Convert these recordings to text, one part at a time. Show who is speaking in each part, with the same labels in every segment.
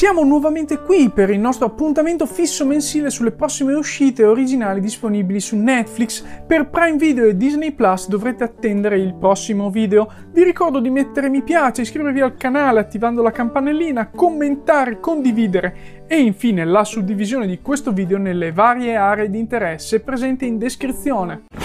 Speaker 1: Siamo nuovamente qui per il nostro appuntamento fisso mensile sulle prossime uscite originali disponibili su Netflix. Per Prime Video e Disney Plus dovrete attendere il prossimo video. Vi ricordo di mettere mi piace, iscrivervi al canale attivando la campanellina, commentare, condividere e infine la suddivisione di questo video nelle varie aree di interesse presenti in descrizione.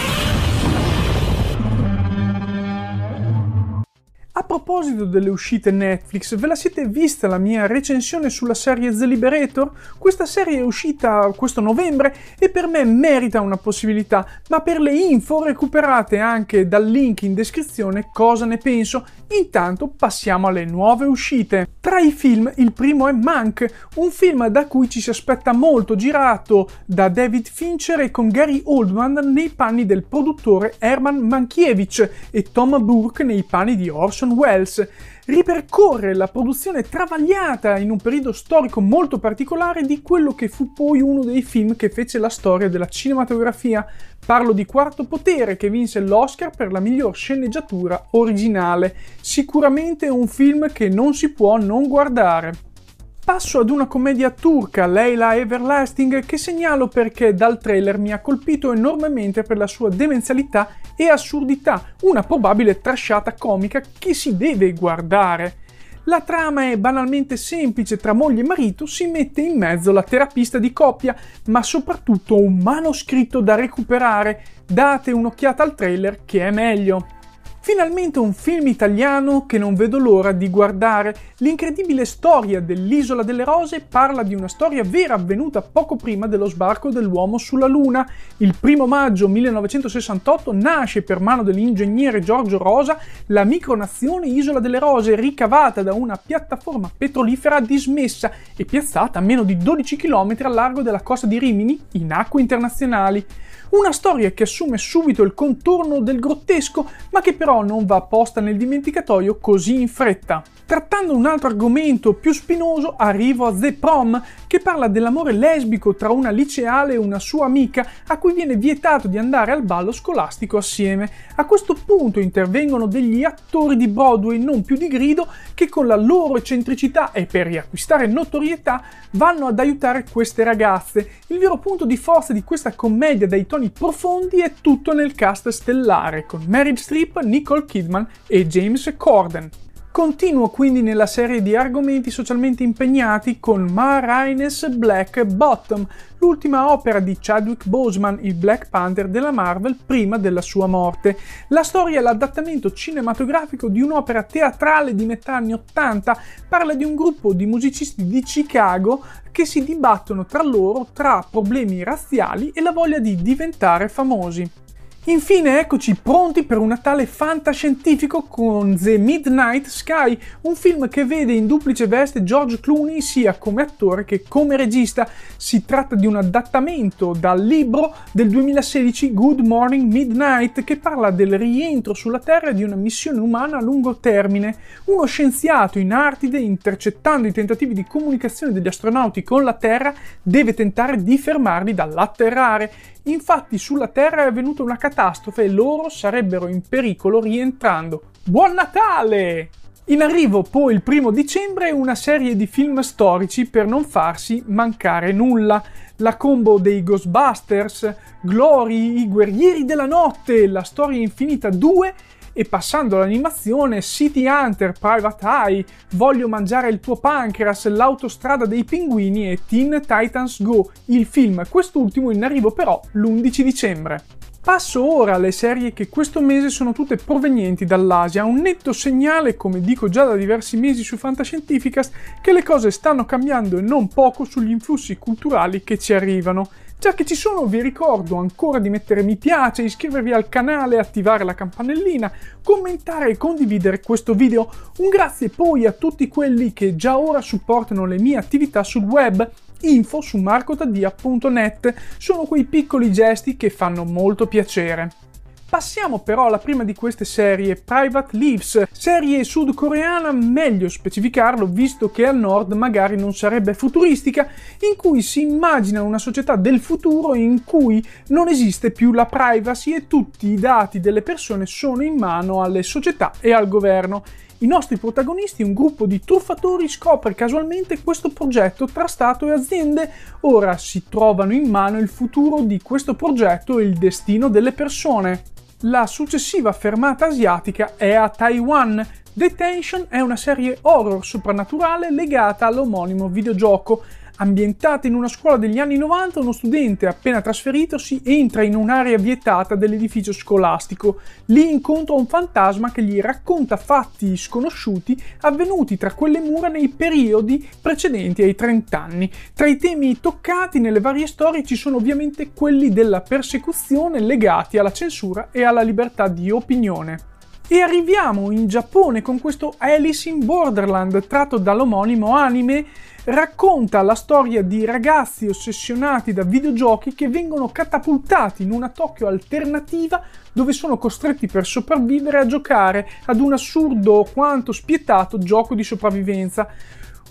Speaker 1: A proposito delle uscite Netflix, ve la siete vista la mia recensione sulla serie The Liberator? Questa serie è uscita questo novembre e per me merita una possibilità, ma per le info recuperate anche dal link in descrizione cosa ne penso. Intanto passiamo alle nuove uscite. Tra i film il primo è Mank, un film da cui ci si aspetta molto, girato da David Fincher e con Gary Oldman nei panni del produttore Herman Mankiewicz e Tom Burke nei panni di Orson Orson Welles ripercorre la produzione travagliata in un periodo storico molto particolare di quello che fu poi uno dei film che fece la storia della cinematografia. Parlo di Quarto Potere che vinse l'Oscar per la miglior sceneggiatura originale. Sicuramente un film che non si può non guardare. Passo ad una commedia turca, Leila Everlasting, che segnalo perché dal trailer mi ha colpito enormemente per la sua demenzialità e assurdità, una probabile trasciata comica che si deve guardare. La trama è banalmente semplice, tra moglie e marito si mette in mezzo la terapista di coppia, ma soprattutto un manoscritto da recuperare. Date un'occhiata al trailer che è meglio. Finalmente un film italiano che non vedo l'ora di guardare. L'incredibile storia dell'Isola delle Rose parla di una storia vera avvenuta poco prima dello sbarco dell'uomo sulla Luna. Il primo maggio 1968 nasce per mano dell'ingegnere Giorgio Rosa la micronazione Isola delle Rose ricavata da una piattaforma petrolifera dismessa e piazzata a meno di 12 km a largo della costa di Rimini in acque internazionali. Una storia che assume subito il contorno del grottesco, ma che però non va posta nel dimenticatoio così in fretta. Trattando un altro argomento più spinoso, arrivo a The Prom, che parla dell'amore lesbico tra una liceale e una sua amica a cui viene vietato di andare al ballo scolastico assieme. A questo punto intervengono degli attori di Broadway non più di grido che con la loro eccentricità e per riacquistare notorietà vanno ad aiutare queste ragazze. Il vero punto di forza di questa commedia dai toni profondi è tutto nel cast stellare con Meryl Streep, Nicole Kidman e James Corden. Continuo quindi nella serie di argomenti socialmente impegnati con Ma Rainey's Black Bottom, l'ultima opera di Chadwick Boseman, il Black Panther della Marvel prima della sua morte. La storia è l'adattamento cinematografico di un'opera teatrale di metà anni 80, parla di un gruppo di musicisti di Chicago che si dibattono tra loro tra problemi razziali e la voglia di diventare famosi. Infine eccoci pronti per un Natale fantascientifico con The Midnight Sky, un film che vede in duplice veste George Clooney sia come attore che come regista. Si tratta di un adattamento dal libro del 2016 Good Morning Midnight che parla del rientro sulla Terra di una missione umana a lungo termine. Uno scienziato in Artide, intercettando i tentativi di comunicazione degli astronauti con la Terra, deve tentare di fermarli dall'atterrare. Infatti sulla Terra è avvenuta una catastrofe e loro sarebbero in pericolo rientrando. Buon Natale! In arrivo poi il primo dicembre una serie di film storici per non farsi mancare nulla. La combo dei Ghostbusters, Glory, I Guerrieri della Notte, La Storia Infinita 2 e passando all'animazione City Hunter, Private Eye, Voglio mangiare il tuo pancreas, L'autostrada dei pinguini e Teen Titans Go, il film, quest'ultimo in arrivo però l'11 dicembre. Passo ora alle serie che questo mese sono tutte provenienti dall'Asia, un netto segnale, come dico già da diversi mesi su Fantascientificast, che le cose stanno cambiando e non poco sugli influssi culturali che ci arrivano. Già che ci sono vi ricordo ancora di mettere mi piace, iscrivervi al canale, attivare la campanellina, commentare e condividere questo video. Un grazie poi a tutti quelli che già ora supportano le mie attività sul web info su marcotadia.net. Sono quei piccoli gesti che fanno molto piacere. Passiamo però alla prima di queste serie, Private Leaves, serie sudcoreana, meglio specificarlo visto che al nord magari non sarebbe futuristica, in cui si immagina una società del futuro in cui non esiste più la privacy e tutti i dati delle persone sono in mano alle società e al governo. I nostri protagonisti, un gruppo di truffatori, scopre casualmente questo progetto tra Stato e aziende. Ora si trovano in mano il futuro di questo progetto e il destino delle persone. La successiva fermata asiatica è a Taiwan. Detention è una serie horror soprannaturale legata all'omonimo videogioco. Ambientata in una scuola degli anni 90, uno studente appena trasferitosi entra in un'area vietata dell'edificio scolastico. Lì incontra un fantasma che gli racconta fatti sconosciuti avvenuti tra quelle mura nei periodi precedenti ai 30 anni. Tra i temi toccati nelle varie storie ci sono ovviamente quelli della persecuzione legati alla censura e alla libertà di opinione. E arriviamo in Giappone con questo Alice in Borderland tratto dall'omonimo anime racconta la storia di ragazzi ossessionati da videogiochi che vengono catapultati in una Tokyo alternativa dove sono costretti per sopravvivere a giocare ad un assurdo quanto spietato gioco di sopravvivenza.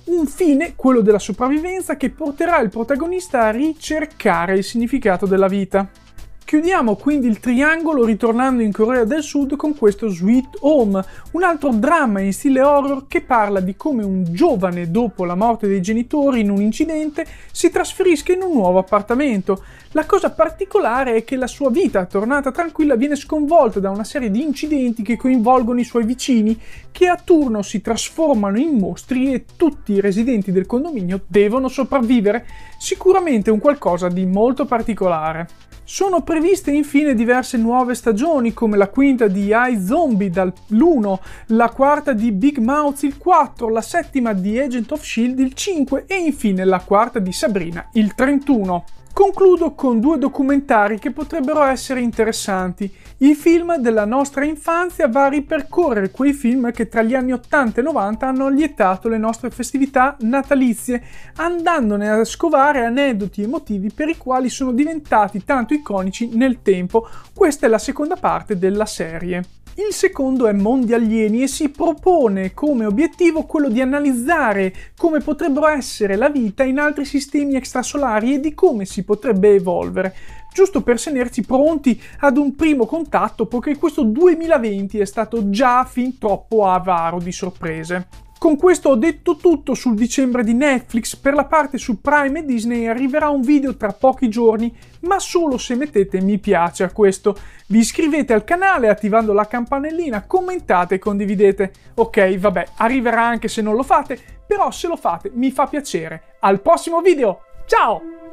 Speaker 1: Un fine, quello della sopravvivenza, che porterà il protagonista a ricercare il significato della vita. Chiudiamo quindi il triangolo ritornando in Corea del Sud con questo Sweet Home, un altro dramma in stile horror che parla di come un giovane dopo la morte dei genitori in un incidente si trasferisca in un nuovo appartamento. La cosa particolare è che la sua vita, tornata tranquilla, viene sconvolta da una serie di incidenti che coinvolgono i suoi vicini, che a turno si trasformano in mostri e tutti i residenti del condominio devono sopravvivere. Sicuramente un qualcosa di molto particolare. Sono previste infine diverse nuove stagioni come la quinta di iZombie dall'1, la quarta di Big Mouth il 4, la settima di Agent of Shield il 5 e infine la quarta di Sabrina il 31. Concludo con due documentari che potrebbero essere interessanti. Il film della nostra infanzia va a ripercorrere quei film che tra gli anni 80 e 90 hanno allietato le nostre festività natalizie, andandone a scovare aneddoti e motivi per i quali sono diventati tanto iconici nel tempo. Questa è la seconda parte della serie. Il secondo è Mondi Alieni e si propone come obiettivo quello di analizzare come potrebbero essere la vita in altri sistemi extrasolari e di come si potrebbe evolvere, giusto per tenerci pronti ad un primo contatto, poiché questo 2020 è stato già fin troppo avaro di sorprese. Con questo ho detto tutto sul dicembre di Netflix, per la parte su Prime e Disney arriverà un video tra pochi giorni, ma solo se mettete mi piace a questo. Vi iscrivete al canale attivando la campanellina, commentate e condividete. Ok, vabbè, arriverà anche se non lo fate, però se lo fate mi fa piacere. Al prossimo video, ciao!